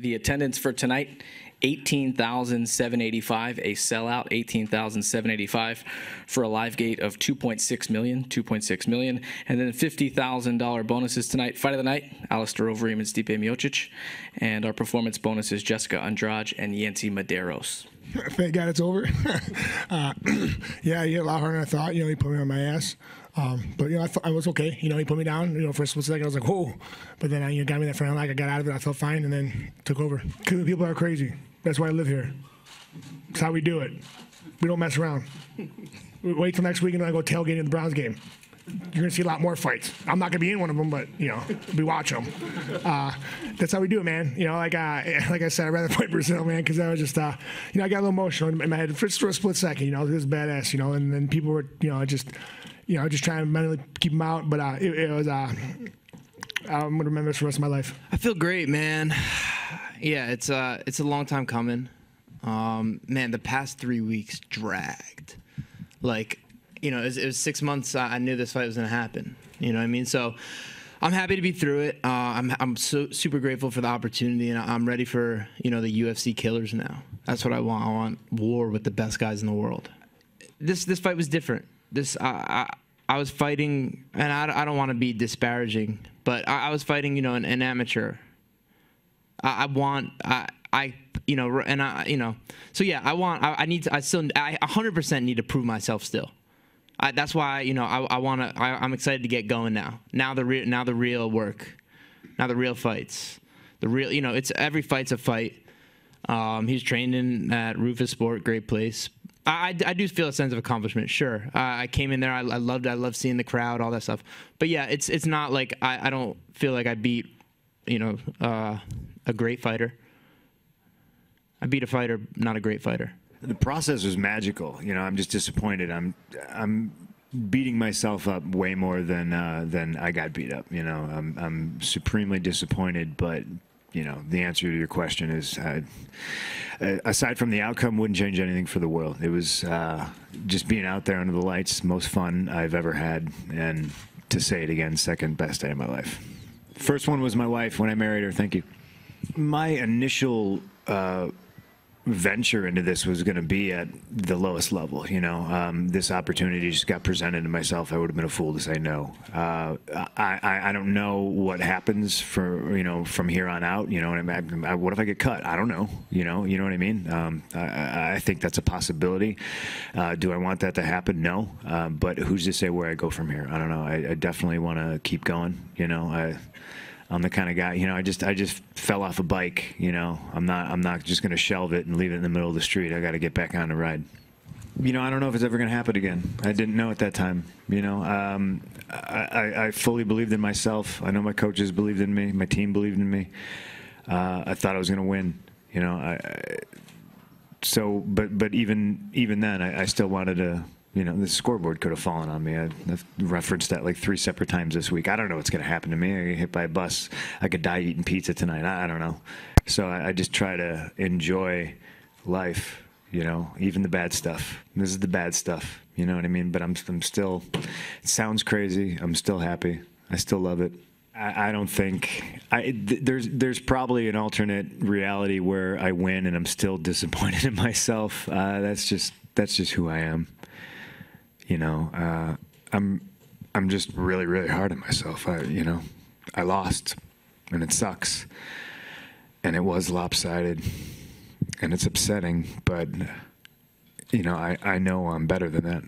The attendance for tonight, 18,785, a sellout, 18,785 for a live gate of 2.6 million, 2.6 million, and then $50,000 bonuses tonight. Fight of the night, Alistair Overeem and Stipe Miocic, and our performance bonuses, Jessica Andrade and Yancy Medeiros. Thank God it's over. uh, yeah, he hit a lot harder than I thought. You know, he put me on my ass. Um, but you know, I, I was okay. You know, he put me down. You know, for a split second, I was like, "Whoa!" But then I, you know, got me that front leg. I got out of it. I felt fine, and then took over. Because people are crazy. That's why I live here. That's how we do it. We don't mess around. We wait till next week and then I go tailgating in the Browns game. You're gonna see a lot more fights. I'm not gonna be in one of them, but you know, we watch them. Uh, that's how we do it, man. You know, like uh, like I said, I'd rather fight Brazil, man, because I was just, uh, you know, I got a little emotional in my head for for a split second. You know, it was badass. You know, and then people were, you know, just, you know, just trying to mentally keep them out. But uh, it, it was, uh, I'm gonna remember this for the rest of my life. I feel great, man. Yeah, it's uh, it's a long time coming. Um, man, the past three weeks dragged. Like, you know, it was, it was six months. I knew this fight was gonna happen. You know what I mean? So, I'm happy to be through it. Uh, I'm I'm so super grateful for the opportunity, and I'm ready for you know the UFC killers now. That's what I want. I want war with the best guys in the world. This this fight was different. This I I, was fighting, and I, I don't want to be disparaging, but I, I was fighting, you know, an, an amateur. I, I want I I you know and I you know so yeah I want I, I need to I still I 100% need to prove myself still. That's why you know I, want to I'm excited to get going now. Now the real now the real work, now the real fights, the real you know it's every fight's a fight. Um, he's trained in at Roufusport, great place. I, I, do feel a sense of accomplishment. Sure, uh, I came in there. I, I loved. I loved seeing the crowd, all that stuff. But yeah, it's it's not like I, I don't feel like I beat, you know, uh, a great fighter. I beat a fighter, not a great fighter. The process was magical. You know, I'm just disappointed. I'm I'm beating myself up way more than uh, than I got beat up. You know, I'm I'm supremely disappointed, but you know, the answer to your question is, uh, uh, aside from the outcome, wouldn't change anything for the world. It was uh, just being out there under the lights, most fun I've ever had, and to say it again, second best day of my life. First one was my wife when I married her. Thank you. My initial uh, venture into this was going to be at the lowest level. You know, um, this opportunity just got presented to myself. I would have been a fool to say no. Uh, I, I, I don't know what happens for you know from here on out. You know, and I, I, what if I get cut? I don't know. You know, you know what I mean. Um, I, think that's a possibility. Uh, do I want that to happen? No. Uh, but who's to say where I go from here? I don't know. I, I definitely want to keep going. You know, I. I'm the kind of guy, you know, I just I just fell off a bike, you know. I'm not I'm not just going to shelve it and leave it in the middle of the street. I got to get back on the ride. You know, I don't know if it's ever going to happen again. I didn't know at that time. You know, um, I, I, fully believed in myself. I know my coaches believed in me. My team believed in me. Uh, I thought I was going to win. You know, I, I, so but but even even then, I, I still wanted to you know, the scoreboard could have fallen on me. I, have referenced that like three separate times this week. I don't know what's going to happen to me. I get hit by a bus. I could die eating pizza tonight. I, I don't know. So I, I, just try to enjoy life, you know, even the bad stuff. This is the bad stuff, you know what I mean? But I'm, I'm still, it sounds crazy. I'm still happy. I still love it. I, I don't think I, th- there's there's probably an alternate reality where I win and I'm still disappointed in myself. Uh, that's just that's just who I am you know, uh, I'm I'm just really really hard on myself. I you know, I lost, and it sucks, and it was lopsided, and it's upsetting, but you know, I I know I'm better than that.